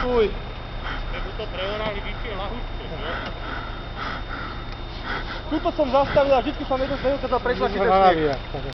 Fuj. to preorali vyššie que že? Tuto som zastavil a vždy sa mi to zdajú, keď sa prečla chytačný. Hlavia.